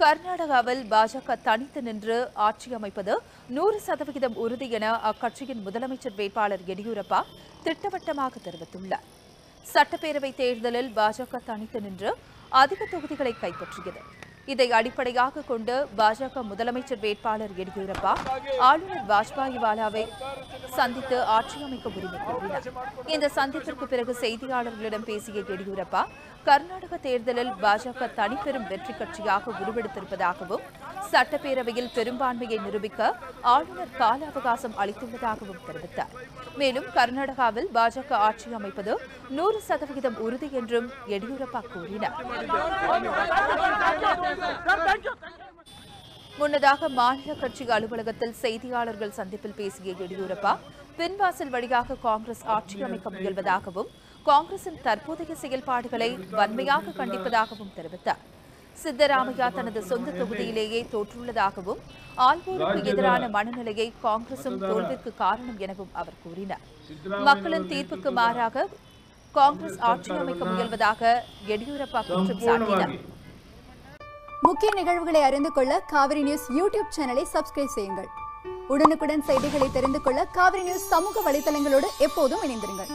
கர்நாடகாவில் பாஜக தனித்து நின்று ஆட்சி அமைப்பது நூறு சதவிகிதம் உறுதி என அக்கட்சியின் முதலமைச்சர் வேட்பாளர் எடியூரப்பா திட்டவட்டமாக தெரிவித்துள்ளார். சட்டப்பேரவை தேர்தலில் பாஜக தனித்து நின்று அதிக தொகுதிகளை கைப்பற்றியது. இதை அடிப்படையாக கொண்டு பாஜக முதலமைச்சர் வேட்பாளர் எடியூரப்பா ஆளுநர் வாஜ்பாய் வாலாவை சந்தித்து ஆட்சி அமைக்க உரிமை கோரினார். இந்த சந்திப்பிற்கு பிறகு செய்தியாளர்களிடம் பேசிய எடியூரப்பா கர்நாடக தேர்தலில் பாஜக தனிப்பெரும் வெற்றி கட்சியாக உருவெடுத்திருப்பதாகவும் சட்டப்பேரவையில் பெரும்பான்மையை நிரூபிக்க ஆளுநர் கால அவகாசம் அளித்துள்ளதாகவும் தெரிவித்தார். மேலும் கர்நாடகாவில் பாஜக ஆட்சி அமைப்பது நூறு சதவிகிதம் உறுதி என்றும் எடியூரப்பா கூறினார். முன்னதாக மாநில கட்சி அலுவலகத்தில் செய்தியாளர்கள் சந்திப்பில் பேசிய எடியூரப்பா பின்வாசல் வழியாக காங்கிரஸ் ஆட்சி அமைக்க முயல்வதாகவும் காங்கிரசின் தற்போதைய செயல்பாடுகளை வன்மையாக கண்டிப்பதாகவும் தெரிவித்தார். சித்தராமையா தனது சொந்த தொகுதியிலேயே தோற்றுள்ளதாகவும் ஆள்வோருக்கு எதிரான மனநிலையை காங்கிரசும் தோல்விற்கு காரணம் எனவும் அவர் கூறினார். மக்களின் தீர்ப்புக்கு மாறாக காங்கிரஸ் ஆட்சி அமைக்க முயல்வதாக எடியூரப்பா குற்றம் சாட்டினார். முக்கிய நிகழ்வுகளை அறிந்து கொள்ள காவிரி நியூஸ் யூடியூப் சேனலை சப்ஸ்கிரைப் செய்யுங்கள். உடனுக்குடன் செய்திகளை தெரிந்து கொள்ள காவிரி நியூஸ் சமூக வலைதளங்களோடு எப்போதும் இணைந்திருங்கள்.